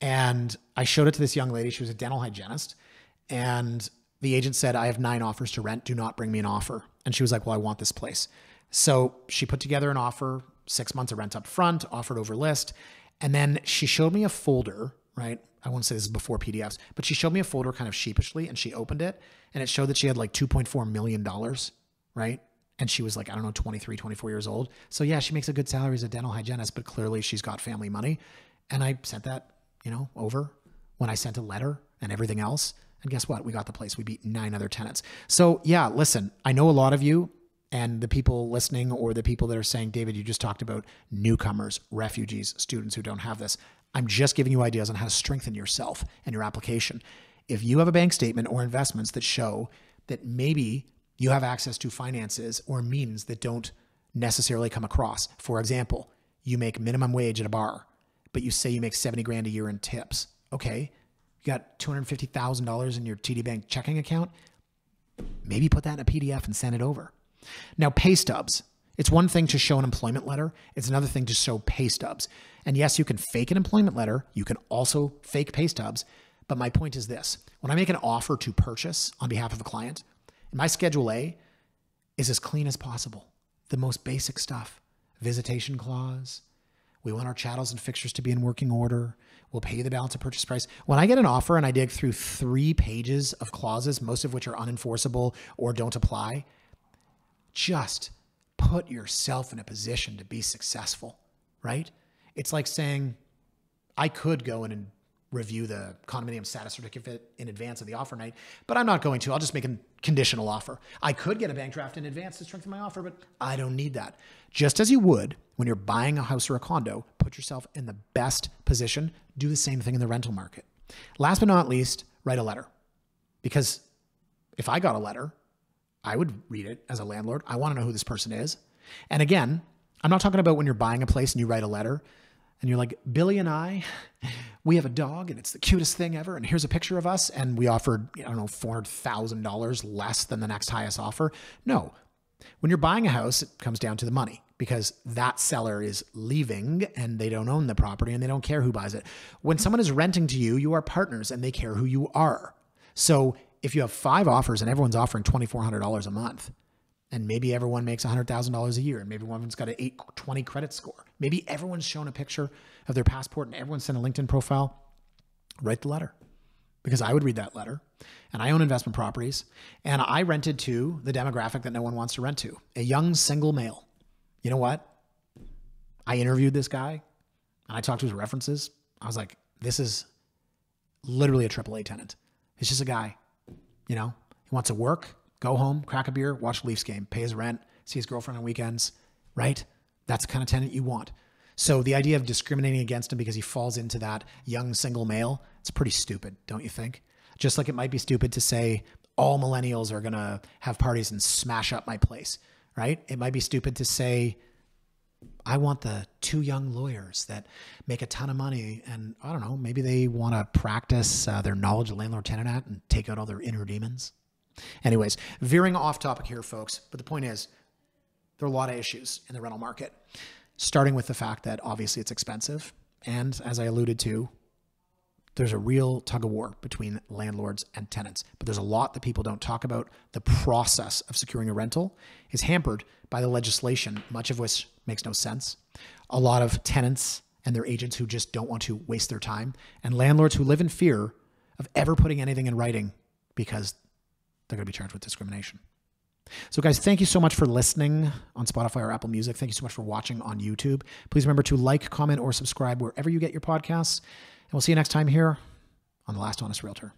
And I showed it to this young lady. She was a dental hygienist. And the agent said, I have nine offers to rent. Do not bring me an offer. And she was like, Well, I want this place. So she put together an offer, six months of rent up front, offered over list. And then she showed me a folder, right? I won't say this is before PDFs, but she showed me a folder kind of sheepishly and she opened it and it showed that she had like $2.4 million, right? And she was like, I don't know, 23, 24 years old. So yeah, she makes a good salary as a dental hygienist, but clearly she's got family money. And I sent that, you know, over when I sent a letter and everything else. And guess what? We got the place. We beat nine other tenants. So yeah, listen, I know a lot of you and the people listening or the people that are saying, David, you just talked about newcomers, refugees, students who don't have this. I'm just giving you ideas on how to strengthen yourself and your application. If you have a bank statement or investments that show that maybe you have access to finances or means that don't necessarily come across. For example, you make minimum wage at a bar, but you say you make 70 grand a year in tips. Okay. You got $250,000 in your TD Bank checking account. Maybe put that in a PDF and send it over. Now, pay stubs. It's one thing to show an employment letter, it's another thing to show pay stubs. And yes, you can fake an employment letter, you can also fake pay stubs. But my point is this when I make an offer to purchase on behalf of a client, my Schedule A is as clean as possible. The most basic stuff visitation clause. We want our chattels and fixtures to be in working order. We'll pay the balance of purchase price. When I get an offer and I dig through three pages of clauses, most of which are unenforceable or don't apply, just put yourself in a position to be successful, right? It's like saying, I could go in and review the condominium status certificate in advance of the offer night, but I'm not going to. I'll just make a conditional offer. I could get a bank draft in advance to strengthen my offer, but I don't need that. Just as you would when you're buying a house or a condo, put yourself in the best position. Do the same thing in the rental market. Last but not least, write a letter. Because if I got a letter I would read it as a landlord. I want to know who this person is. And again, I'm not talking about when you're buying a place and you write a letter and you're like, Billy and I, we have a dog and it's the cutest thing ever. And here's a picture of us. And we offered, I don't know, $400,000 less than the next highest offer. No. When you're buying a house, it comes down to the money because that seller is leaving and they don't own the property and they don't care who buys it. When someone is renting to you, you are partners and they care who you are. So if you have five offers and everyone's offering $2,400 a month, and maybe everyone makes $100,000 a year, and maybe one of them's got an 820 credit score, maybe everyone's shown a picture of their passport and everyone's sent a LinkedIn profile, write the letter. Because I would read that letter, and I own investment properties, and I rented to the demographic that no one wants to rent to a young single male. You know what? I interviewed this guy and I talked to his references. I was like, this is literally a AAA tenant. It's just a guy you know, he wants to work, go home, crack a beer, watch Leafs game, pay his rent, see his girlfriend on weekends, right? That's the kind of tenant you want. So the idea of discriminating against him because he falls into that young single male, it's pretty stupid, don't you think? Just like it might be stupid to say all millennials are going to have parties and smash up my place, right? It might be stupid to say I want the two young lawyers that make a ton of money and I don't know, maybe they want to practice uh, their knowledge of landlord tenant act and take out all their inner demons. Anyways, veering off topic here, folks, but the point is there are a lot of issues in the rental market, starting with the fact that obviously it's expensive. And as I alluded to, there's a real tug of war between landlords and tenants. But there's a lot that people don't talk about. The process of securing a rental is hampered by the legislation, much of which makes no sense. A lot of tenants and their agents who just don't want to waste their time, and landlords who live in fear of ever putting anything in writing because they're going to be charged with discrimination. So, guys, thank you so much for listening on Spotify or Apple Music. Thank you so much for watching on YouTube. Please remember to like, comment, or subscribe wherever you get your podcasts. And we'll see you next time here on The Last Honest Realtor.